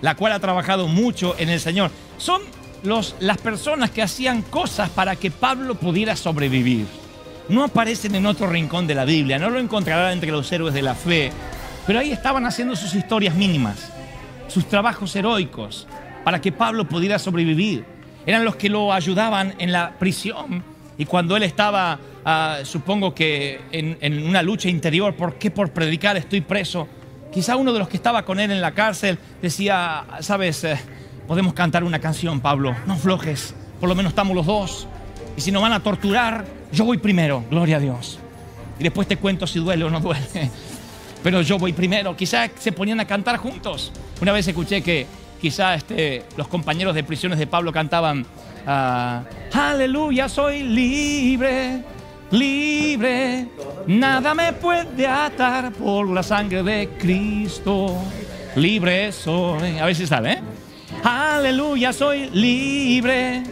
la cual ha trabajado mucho en el Señor. Son las personas que hacían cosas para que Pablo pudiera sobrevivir. No aparecen en otro rincón de la Biblia, no lo encontrarán entre los héroes de la fe, pero ahí estaban haciendo sus historias mínimas, sus trabajos heroicos, para que Pablo pudiera sobrevivir. Eran los que lo ayudaban en la prisión. Y cuando él estaba, ah, supongo que en, una lucha interior, ¿por qué por predicar estoy preso? Quizá uno de los que estaba con él en la cárcel decía, sabes, eh, podemos cantar una canción, Pablo, no flojes, por lo menos estamos los dos. Y si nos van a torturar, yo voy primero, gloria a Dios. Y después te cuento si duele o no duele. Pero yo voy primero. Quizás se ponían a cantar juntos. Una vez escuché que quizá este, los compañeros de prisiones de Pablo cantaban, ah, aleluya, soy libre, libre, nada me puede atar por la sangre de Cristo, libre soy. A ver si sale, ¿eh? Aleluya, soy libre,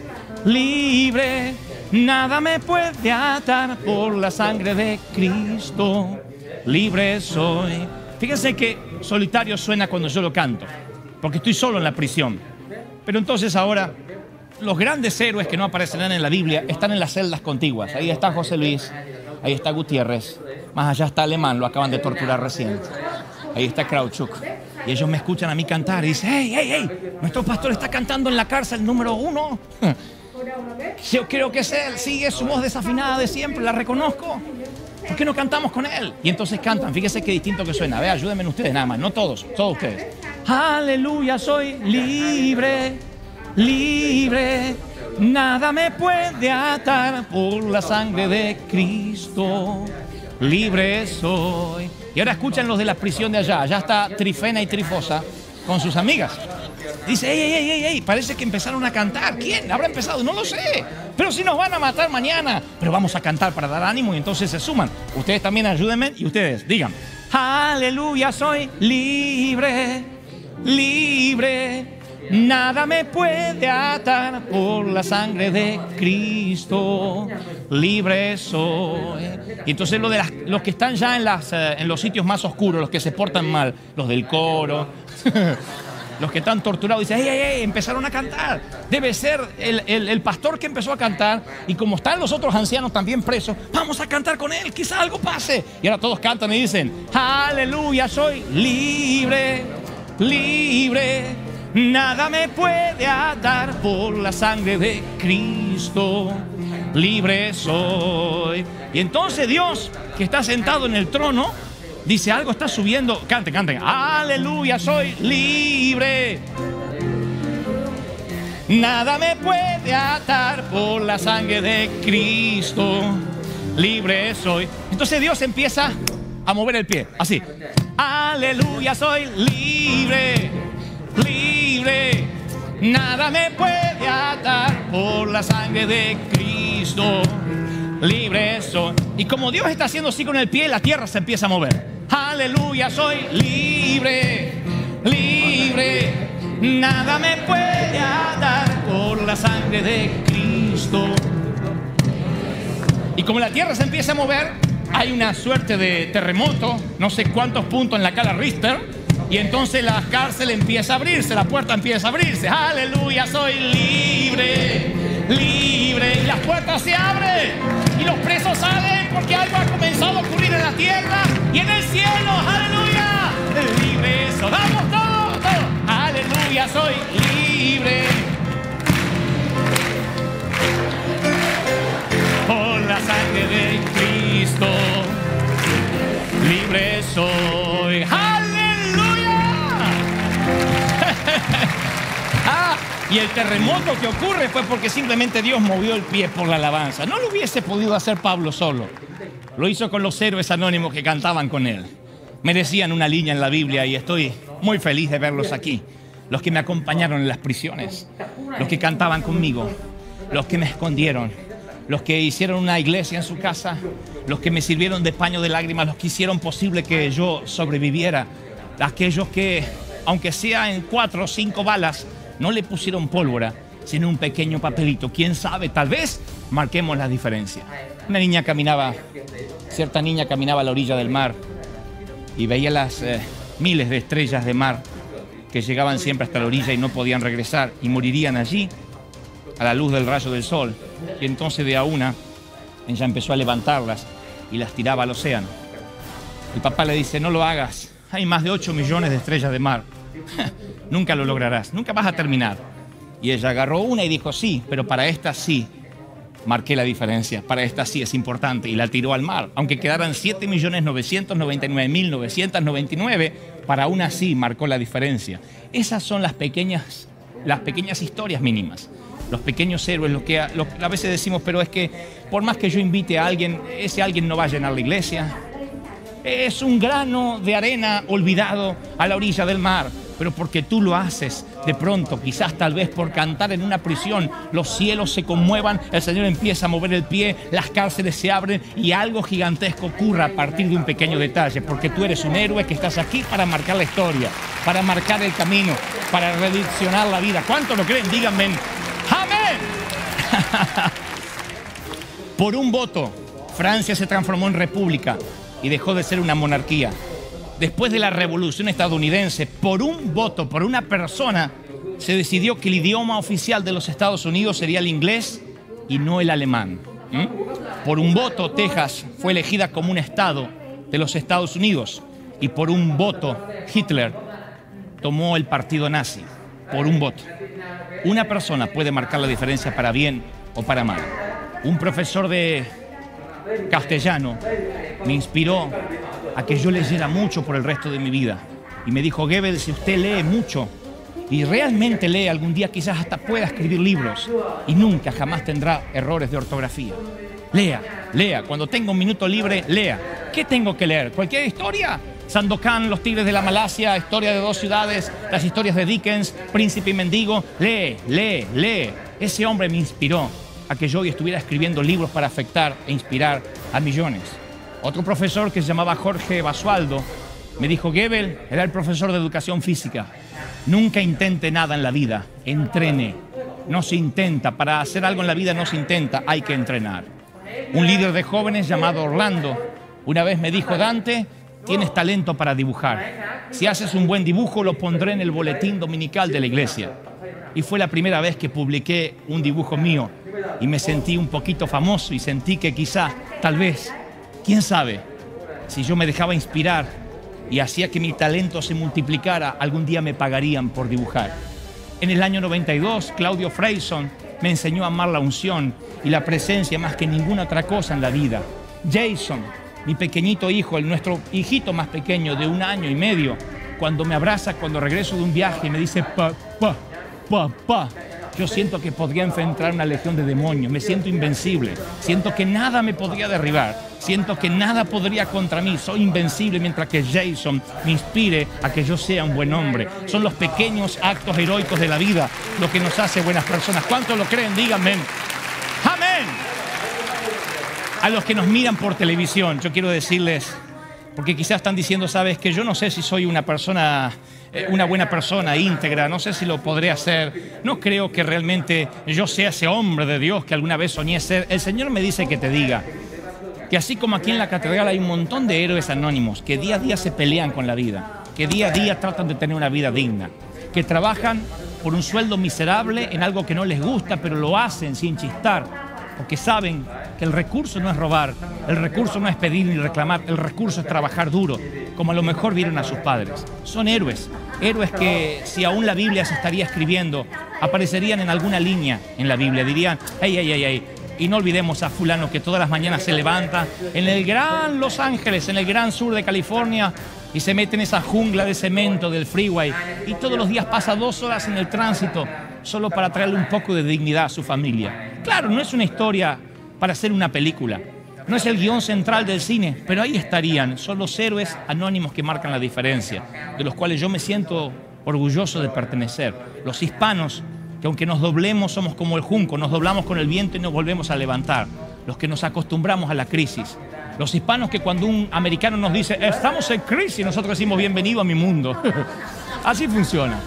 libre, nada me puede atar por la sangre de Cristo, libre soy. Fíjense que solitario suena cuando yo lo canto porque estoy solo en la prisión. Pero entonces ahora los grandes héroes que no aparecerán en la Biblia están en las celdas contiguas. Ahí está José Luis, ahí está Gutiérrez, más allá está Alemán, lo acaban de torturar recién. Ahí está Krautschuk. Y ellos me escuchan a mí cantar y dicen, hey, hey, hey, nuestro pastor está cantando en la cárcel número uno. Yo creo que es él, sigue su voz desafinada de siempre, la reconozco. ¿Por qué no cantamos con él? Y entonces cantan, fíjese qué distinto que suena. Ve, ayúdenme ustedes nada más, no todos, todos ustedes. Aleluya, soy libre, libre. Nada me puede atar por la sangre de Cristo. Libre soy. Y ahora escuchan los de la prisión de allá. Allá está Trifena y Trifosa con sus amigas. Dice, ey, ey, ey, ey, parece que empezaron a cantar. ¿Quién? ¿Habrá empezado? No lo sé. Pero si nos van a matar mañana. Pero vamos a cantar para dar ánimo y entonces se suman. Ustedes también ayúdenme y ustedes digan, aleluya, soy libre, libre. Nada me puede atar por la sangre de Cristo. Libre soy. Y entonces lo de los que están ya eh, en los sitios más oscuros, los que se portan mal, los del coro. los que están torturados, dicen, ¡ey, ey, ey! Empezaron a cantar. Debe ser el, pastor que empezó a cantar. Y como están los otros ancianos también presos, vamos a cantar con él, quizá algo pase. Y ahora todos cantan y dicen, ¡Aleluya! Soy libre, libre. Nada me puede atar por la sangre de Cristo. Libre soy. Y entonces Dios, que está sentado en el trono, Dice, algo está subiendo. Canten, canten. Aleluya, soy libre. Nada me puede atar por la sangre de Cristo. Libre soy. Entonces Dios empieza a mover el pie. Así. Aleluya, soy libre. Libre. Nada me puede atar por la sangre de Cristo. Libre soy. Y como Dios está haciendo así con el pie, la tierra se empieza a mover. Aleluya, soy libre, libre. Nada me puede atar por la sangre de Cristo. Y como la tierra se empieza a mover, hay una suerte de terremoto, no sé cuántos puntos en la cala Richter, y entonces la cárcel empieza a abrirse, la puerta empieza a abrirse. Aleluya, soy libre, libre. Y las puertas se abren y los presos salen porque algo ha comenzado a ocurrir en la tierra y en el cielo. Aleluya, libre. Eso, vamos todos. Aleluya, soy libre. Por la sangre de Cristo, libre soy. ah, y el terremoto que ocurre fue porque simplemente Dios movió el pie por la alabanza. No lo hubiese podido hacer Pablo solo. Lo hizo con los héroes anónimos que cantaban con él. Merecían una línea en la Biblia y estoy muy feliz de verlos aquí. Los que me acompañaron en las prisiones, los que cantaban conmigo, los que me escondieron, los que hicieron una iglesia en su casa, los que me sirvieron de paño de lágrimas, los que hicieron posible que yo sobreviviera, aquellos que aunque sea en cuatro o cinco balas, no le pusieron pólvora, sino un pequeño papelito. ¿Quién sabe? Tal vez marquemos la diferencia. Una niña caminaba, cierta niña caminaba a la orilla del mar y veía las eh, miles de estrellas de mar que llegaban siempre hasta la orilla y no podían regresar y morirían allí a la luz del rayo del sol. Y entonces de a una ella empezó a levantarlas y las tiraba al océano. El papá le dice, no lo hagas, hay más de 8 millones de estrellas de mar. nunca lo lograrás, nunca vas a terminar. Y ella agarró una y dijo, sí, pero para esta sí, marqué la diferencia, para esta sí es importante, y la tiró al mar. Aunque quedaran 7.999.999, para una sí marcó la diferencia. Esas son las pequeñas, las pequeñas historias mínimas. Los pequeños héroes, lo que a veces decimos, pero es que por más que yo invite a alguien, ese alguien no va a llenar la iglesia. Es un grano de arena olvidado a la orilla del mar. Pero porque tú lo haces, de pronto, quizás tal vez por cantar en una prisión, los cielos se conmuevan, el Señor empieza a mover el pie, las cárceles se abren y algo gigantesco ocurra a partir de un pequeño detalle. Porque tú eres un héroe que estás aquí para marcar la historia, para marcar el camino, para redireccionar la vida. ¿Cuánto lo creen? Díganme. Amén. Por un voto, Francia se transformó en república y dejó de ser una monarquía. Después de la revolución estadounidense, por un voto, por una persona, se decidió que el idioma oficial de los Estados Unidos sería el inglés y no el alemán. Por un voto, Texas fue elegida como un estado de los Estados Unidos y por un voto, Hitler tomó el partido nazi. Por un voto. Una persona puede marcar la diferencia para bien o para mal. Un profesor de castellano me inspiró a que yo leyera mucho por el resto de mi vida. Y me dijo, Goebbels, si usted lee mucho y realmente lee, algún día quizás hasta pueda escribir libros y nunca jamás tendrá errores de ortografía. Lea, lea. Cuando tenga un minuto libre, lea. ¿Qué tengo que leer? ¿Cualquier historia? Sandokan, Los Tigres de la Malasia, Historia de dos ciudades, las historias de Dickens, Príncipe y Mendigo. Lee, lee, lee. Ese hombre me inspiró a que yo hoy estuviera escribiendo libros para afectar e inspirar a millones. Otro profesor que se llamaba Jorge Basualdo me dijo, Goebbels era el profesor de educación física. Nunca intente nada en la vida, entrene. No se intenta, para hacer algo en la vida no se intenta, hay que entrenar. Un líder de jóvenes llamado Orlando una vez me dijo, Dante, tienes talento para dibujar. Si haces un buen dibujo lo pondré en el boletín dominical de la iglesia. Y fue la primera vez que publiqué un dibujo mío y me sentí un poquito famoso y sentí que quizá, tal vez, quién sabe, si yo me dejaba inspirar y hacía que mi talento se multiplicara, algún día me pagarían por dibujar. En el año 92, Claudio Freyson me enseñó a amar la unción y la presencia más que ninguna otra cosa en la vida. Jason, mi pequeñito hijo, el nuestro hijito más pequeño de un año y medio, cuando me abraza cuando regreso de un viaje me dice, papá, papá, yo siento que podría enfrentar una legión de demonios, me siento invencible, siento que nada me podría derribar, siento que nada podría contra mí, soy invencible mientras que Jason me inspire a que yo sea un buen hombre. Son los pequeños actos heroicos de la vida lo que nos hace buenas personas. ¿Cuántos lo creen? Díganme. Amén. A los que nos miran por televisión, yo quiero decirles, porque quizás están diciendo, sabes, que yo no sé si soy una persona eh, una buena persona, íntegra, no sé si lo podré hacer, no creo que realmente yo sea ese hombre de Dios que alguna vez soñé ser. El Señor me dice que te diga que así como aquí en la catedral hay un montón de héroes anónimos que día a día se pelean con la vida, que día a día tratan de tener una vida digna, que trabajan por un sueldo miserable en algo que no les gusta, pero lo hacen sin chistar, porque saben que el recurso no es robar, el recurso no es pedir ni reclamar, el recurso es trabajar duro, como a lo mejor vieron a sus padres. Son héroes, héroes que si aún la Biblia se estaría escribiendo, aparecerían en alguna línea en la Biblia, dirían, ay, ay, ay, ay. Y no olvidemos a fulano que todas las mañanas se levanta en el gran Los Ángeles, en el gran sur de California, y se mete en esa jungla de cemento del freeway y todos los días pasa dos horas en el tránsito solo para traerle un poco de dignidad a su familia. Claro, no es una historia para hacer una película, no es el guion central del cine, pero ahí estarían, son los héroes anónimos que marcan la diferencia, de los cuales yo me siento orgulloso de pertenecer. Los hispanos, que aunque nos doblemos somos como el junco, nos doblamos con el viento y nos volvemos a levantar. Los que nos acostumbramos a la crisis. Los hispanos que cuando un americano nos dice, estamos en crisis, nosotros decimos, bienvenido a mi mundo. Así funciona.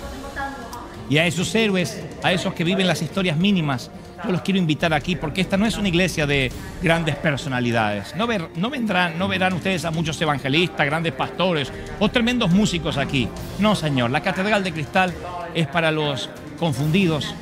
Y a esos héroes, a esos que viven las historias mínimas, yo los quiero invitar aquí porque esta no es una iglesia de grandes personalidades. No, ver, no, no verán ustedes a muchos evangelistas, grandes pastores o tremendos músicos aquí. No, Señor, la Catedral de Cristal es para los confundidos,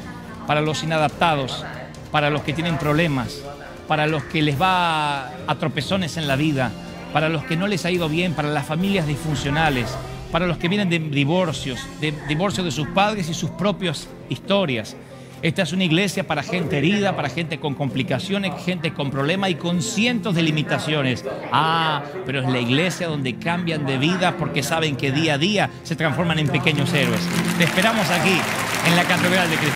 para los inadaptados, para los que tienen problemas, para los que les va a tropezones en la vida, para los que no les ha ido bien, para las familias disfuncionales, para los que vienen de divorcios, de divorcios de sus padres y sus propias historias. Esta es una iglesia para gente herida, para gente con complicaciones, gente con problemas y con cientos de limitaciones. Ah, pero es la iglesia donde cambian de vida porque saben que día a día se transforman en pequeños héroes. Te esperamos aquí, en la Catedral de Cristo.